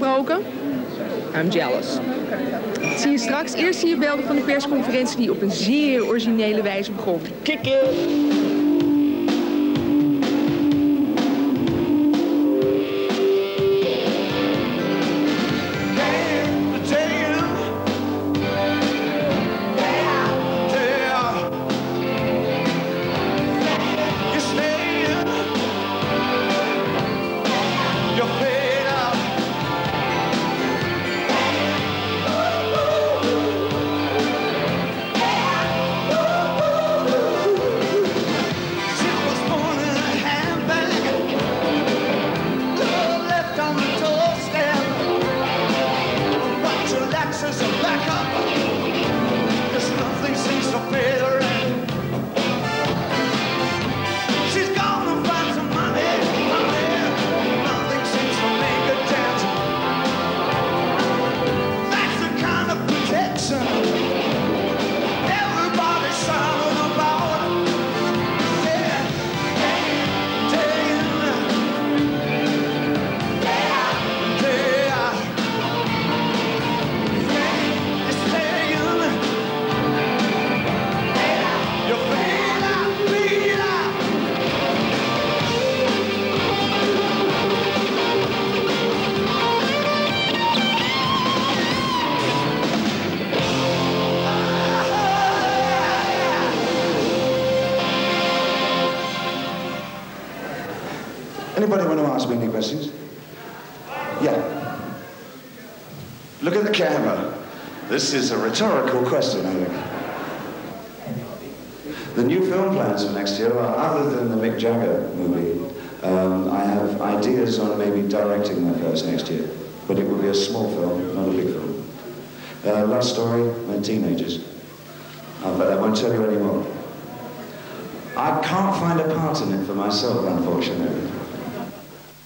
gesproken? I'm jealous. Dat zie je straks. Eerst zie je beelden van de persconferentie die op een zeer originele wijze begon. Kikken! Anybody want to ask me any questions? Yeah. Look at the camera. This is a rhetorical question, I think. The new film plans for next year are, other than the Mick Jagger movie, um, I have ideas on maybe directing my first next year. But it will be a small film, not a big film. Uh, love story, when teenagers. Uh, but I won't tell you anymore. I can't find a part in it for myself, unfortunately.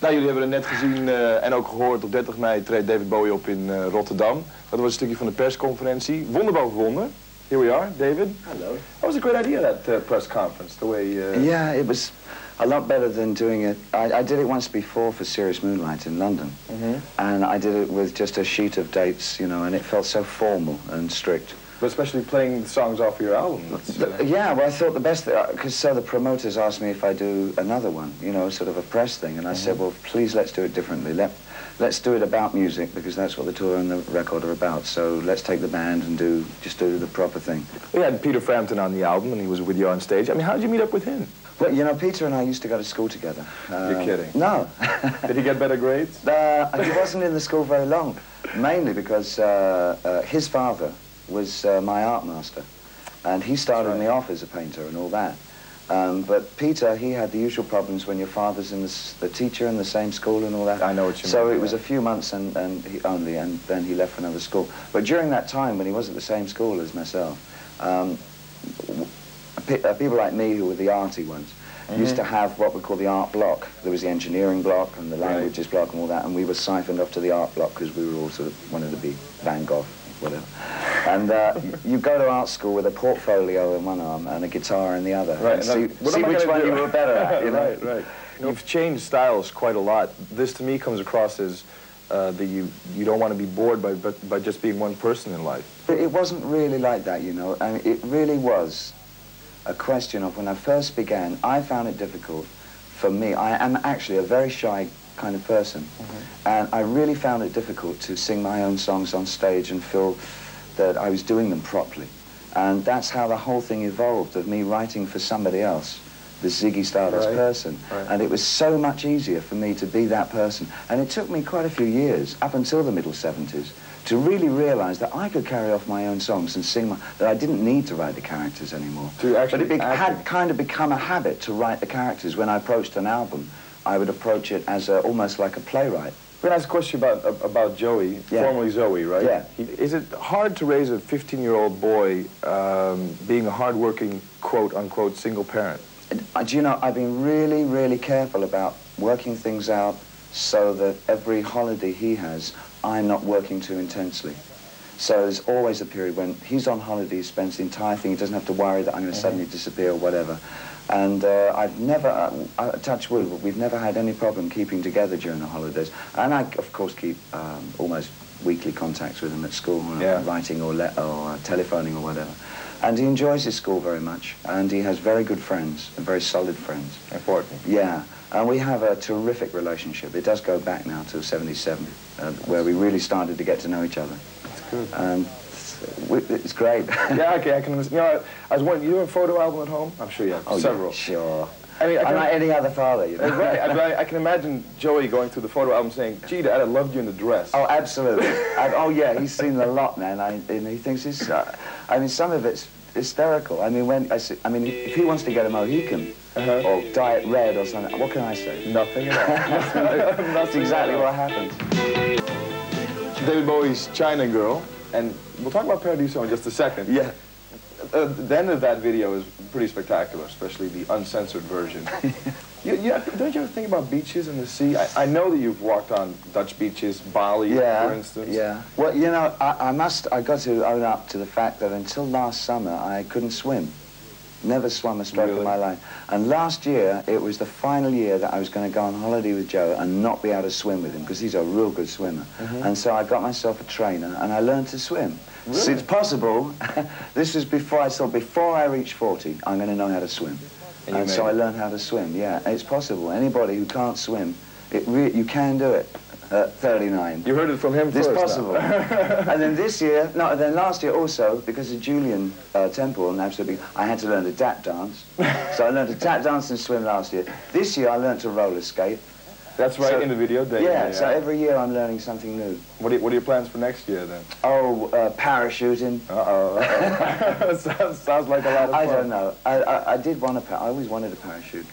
Nou, jullie hebben het net gezien uh, en ook gehoord. Op 30 mei treedt David Bowie op in uh, Rotterdam. Dat was een stukje van de persconferentie. Wonder boven wonder. Here we are, David. Hello. That was a great idea, that uh, press conference, the way... Yeah, it was a lot better than doing it. I, I did it once before for Serious Moonlight in London. Mm -hmm. And I did it with just a sheet of dates, you know, and it felt so formal and strict. But especially playing the songs off your album. Uh... Yeah, well, I thought the best, because so the promoters asked me if I do another one, you know, sort of a press thing, and I mm -hmm. said, well, please let's do it differently. Let, let's do it about music, because that's what the tour and the record are about. So let's take the band and do, just do the proper thing. We had Peter Frampton on the album, and he was with you on stage. I mean, how did you meet up with him? Well, you know, Peter and I used to go to school together. You're Um, kidding. No. Did he get better grades? Uh, he wasn't in the school very long, mainly because uh, uh, his father was uh, my art master, and he started right. me off as a painter and all that. Um, but Peter, he had the usual problems when your father's in the, s- the teacher in the same school and all that. I know what you so mean, So it was yeah. a few months and, and he only, and then he left for another school. But during that time, when he was at the same school as myself, um, pe- uh, people like me who were the arty ones used to have what we call the art block. There was the engineering block and the Right. languages block and all that, and we were siphoned off to the art block because we were all sort of wanted to be Van Gogh, whatever. And uh, you go to art school with a portfolio in one arm and a guitar in the other, Right, and see, see which one do? you were better at. You know? right, right. You've changed styles quite a lot. This to me comes across as uh, that you you don't want to be bored by but by just being one person in life. It it wasn't really like that, you know. I mean, it really was a question of when I first began, I found it difficult for me. I am actually a very shy kind of person. And I really found it difficult to sing my own songs on stage and feel that I was doing them properly. And that's how the whole thing evolved, of me writing for somebody else, the Ziggy Stardust Right, person. right. And it was so much easier for me to be that person. And it took me quite a few years, up until the middle 70s, to really realize that I could carry off my own songs and sing my, that I didn't need to write the characters anymore. To actually but it had kind of become a habit to write the characters. When I approached an album, I would approach it as a, almost like a playwright. We're gonna ask a question about about Joey, Yeah. formerly Zowie, right? Yeah. He, is it hard to raise a 15-year-old boy um, being a hardworking, quote unquote, single parent? Uh, do you know, I've been really, really careful about working things out so that every holiday he has, I'm not working too intensely. So there's always a period when he's on holiday, he spends the entire thing, he doesn't have to worry that I'm going to suddenly disappear or whatever. And uh, I've never, uh, uh, touch wood, but we've never had any problem keeping together during the holidays. And I, of course, keep um, almost weekly contacts with him at school, Yeah. writing or, or uh, telephoning or whatever. And he enjoys his school very much, and he has very good friends, and very solid friends. Important. Yeah, and we have a terrific relationship. It does go back now to 77, uh, where we really started to get to know each other. Good. And it's, great. yeah, okay, I can understand. You know, I, I was wondering, you have a photo album at home? I'm sure you have Oh, yeah, several. sure. I mean, I I'm can, like any other father, you know. Uh, right, I, I can imagine Joey going through the photo album saying, gee, Dad, I loved you in the dress. Oh, absolutely. and, oh, yeah, he's seen a lot, man. I, and he thinks it's. Uh, I mean, some of it's hysterical. I mean, when I, see, I mean, if he wants to get a Mohican Uh-huh. or dye it red or something, what can I say? Nothing at all. That's exactly what happened. David Bowie's China Girl, and we'll talk about Paradiso in just a second. Yeah. Uh, the end of that video is pretty spectacular, especially the uncensored version. you, you, don't you ever think about beaches and the sea? I, I know that you've walked on Dutch beaches, Bali, Yeah, for instance. yeah. Well, you know, I, I must, I got to own up to the fact that until last summer, I couldn't swim. Never swum a stroke Really? in my life. And last year, it was the final year that I was going to go on holiday with Joe and not be able to swim with him because he's a real good swimmer. Mm-hmm. And so I got myself a trainer and I learned to swim. So it's possible. this was before I thought, before I reach 40, I'm going to know how to swim. And And, so made I learned how to swim. Yeah, it's possible. Anybody who can't swim, it re- you can do it at 39. You heard it from him this first. possible. and then this year, no, and then last year also, because of Julian uh, Temple and absolutely, I had to learn to tap dance. so I learned to tap dance and swim last year. This year I learned to roller skate. That's right So- in the video, David. Yeah, so every year I'm learning something new. What are, what are your plans for next year then? Oh, uh, parachuting. Uh-oh. uh-oh. sounds, sounds like a lot of fun. I don't know. I, I, I did want a I always wanted a parachute.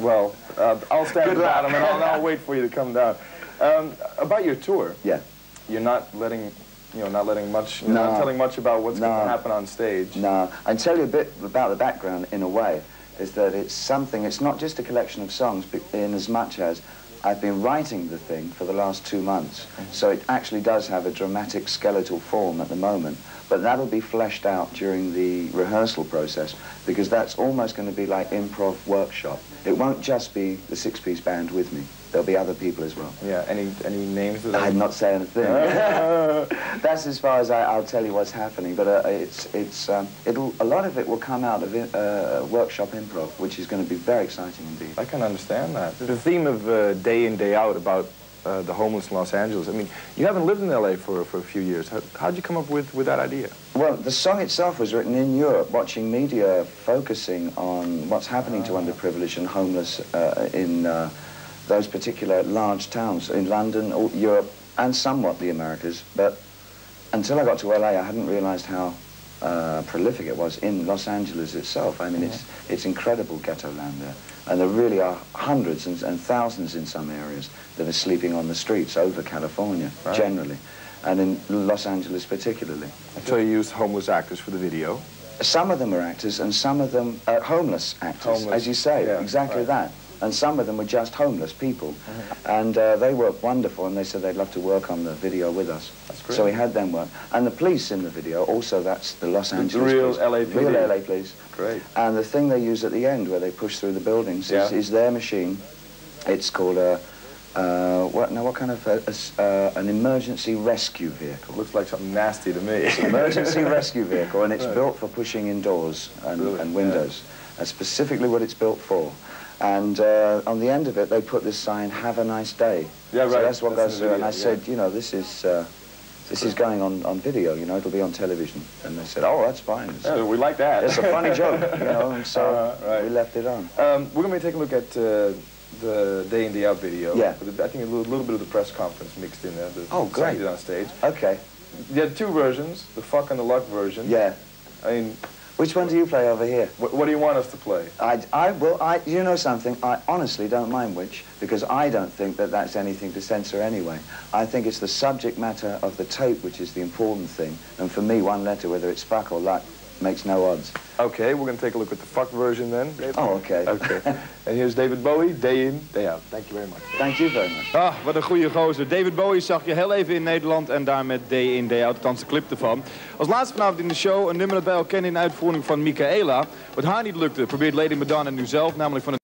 Well, uh, I'll stand at the bottom and I'll, I'll wait for you to come down. Um, about your tour, Yeah. you're not letting, you know, not letting much, you're No. not telling much about what's going to happen on stage. No, I can tell you a bit about the background in a way, is that it's something, it's not just a collection of songs, but in as much as I've been writing the thing for the last two months. So it actually does have a dramatic skeletal form at the moment, but that'll be fleshed out during the rehearsal process because that's almost going to be like improv workshop. It won't just be the six-piece band with me. There'll be other people as well. Yeah, any any names I'd not say anything. That's as far as I, I'll tell you what's happening. But uh, it's it's um, it'll a lot of it will come out of uh, workshop improv, which is going to be very exciting indeed. I can understand that. The theme of uh, day in, day out about uh, the homeless in Los Angeles. I mean, you haven't lived in L.A. for, for a few years. How, how'd you come up with, with that idea? Well, the song itself was written in Europe, watching media focusing on what's happening to underprivileged and homeless uh, in uh, those particular large towns in London, Europe, and somewhat the Americas. But until I got to LA, I hadn't realized how uh, prolific it was in Los Angeles itself. I mean, it's, it's incredible ghetto land there. And there really are hundreds and, and thousands in some areas that are sleeping on the streets over California, Right. generally, and in Los Angeles particularly. So you used homeless actors for the video. Some of them are actors and some of them are homeless actors, Homeless, as you say, yeah, exactly right. that. And some of them were just homeless people. Mm-hmm. And uh, they were wonderful and they said they'd love to work on the video with us. That's great. So we had them work. And the police in the video, also that's the Los The Angeles real police. LAPD. Real LA police. Great. And the thing they use at the end where they push through the buildings is, Yeah. is their machine. It's called a, uh, what, now what kind of, a, a uh, an emergency rescue vehicle. Looks like something nasty to me. It's an emergency rescue vehicle, and it's Right. built for pushing indoors and, and windows. That's specifically what it's built for. And uh, on the end of it, they put this sign, "Have a nice day." Yeah, right. So that's what That's goes through. And I video, said, you know, this is uh, this is going on, on video. You know, it'll be on television. And they said, "Oh, that's fine." It's, Yeah, we like that. it's a funny joke, you know. And so Uh, right. we left it on. Um, we're going to take a look at uh, the day in, day out video. Yeah. I think a little, little bit of the press conference mixed in there. The Oh, great. on stage. Okay. You had two versions, the fuck and the luck version. Yeah. I mean, Which one do you play over here? what, what do you want us to play? I, I will, I, you know something, I honestly don't mind which, because I don't think that that's anything to censor anyway. I think it's the subject matter of the tape which is the important thing, and for me, one letter, whether it's fuck or luck, makes no odds. Okay, we're going to take a look at the fuck version then. David? Oh, okay. Okay. and here's David Bowie, day in, day out. Thank you very much. Thank you very much. Ah, wat een goede gozer. David Bowie zag je heel even in Nederland en daar met Day in, Day out, althans de clip ervan. Als laatste vanavond in de show een nummer dat wij al kennen in uitvoering van Michaela. Wat haar niet lukte, probeert Lady Madonna nu zelf, namelijk van het